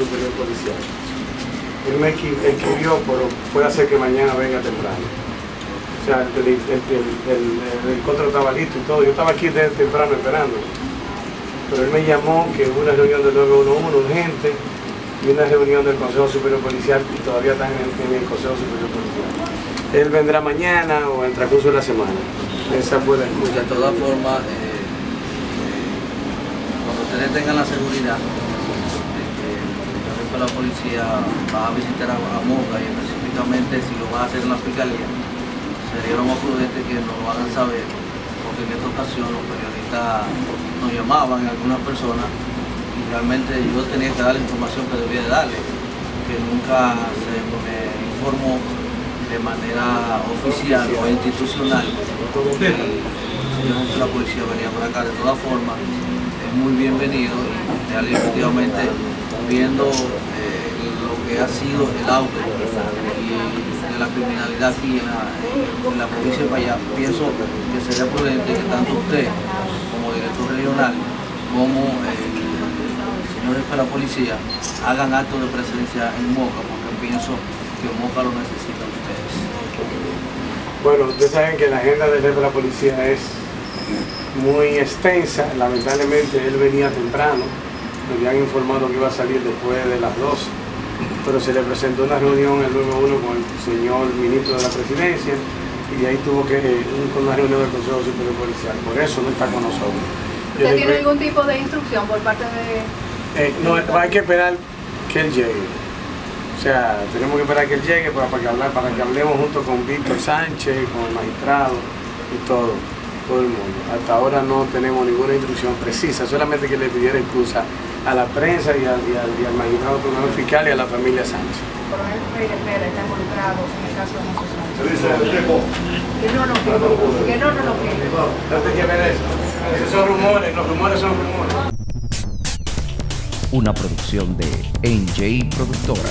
superior policial. Él me escribió, pero puede hacer que mañana venga temprano. O sea, el, el, el, helicóptero estaba listo y todo. Yo estaba aquí desde temprano esperando. Pero él me llamó que hubo una reunión del 911 urgente y una reunión del Consejo Superior Policial y todavía están en, el Consejo Superior Policial. Él vendrá mañana o en el transcurso de la semana. Esa fue la De todas formas, eh, eh, cuando ustedes tengan la seguridad de que el jefe de la policía va a visitar a, Moca y específicamente si lo va a hacer en la fiscalía, sería lo más prudente que nos lo hagan saber, porque en esta ocasión los periodistas nos llamaban algunas personas realmente yo tenía que dar la información que debía de darle, que nunca se me informó de manera oficial o institucional que la policía venía por acá. De todas formas, muy bienvenido y efectivamente viendo eh, lo que ha sido el auge y de la criminalidad aquí en la, en la provincia de Payá, pienso que sería prudente que tanto usted como director regional como eh, señores de la policía hagan actos de presencia en Moca, porque pienso que Moca lo necesita ustedes. Bueno, ustedes saben que la agenda del jefe de la policía es muy extensa, lamentablemente él venía temprano, me habían informado que iba a salir después de las 12, pero se le presentó una reunión el 9-1 con el señor ministro de la presidencia y ahí tuvo que ir con una reunión del Consejo Superior Policial, por eso no está con nosotros. ¿Usted tiene algún tipo de instrucción por parte de eh, no, hay que esperar que él llegue. O sea, tenemos que esperar que él llegue para, que, hablar, para que hablemos junto con Víctor Sánchez, con el magistrado y todo, todo el mundo. Hasta ahora no tenemos ninguna instrucción precisa, solamente que le pidiera excusa a la prensa y al, magistrado primero fiscal y a la familia Sánchez. Coronel Freire Pérez está involucrado en el caso de José Sánchez. Que no nos que no nos lo No te que ver eso. Esos son rumores, los rumores son rumores una producción de NJ Productora.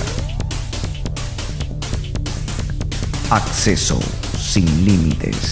Acceso sin límites.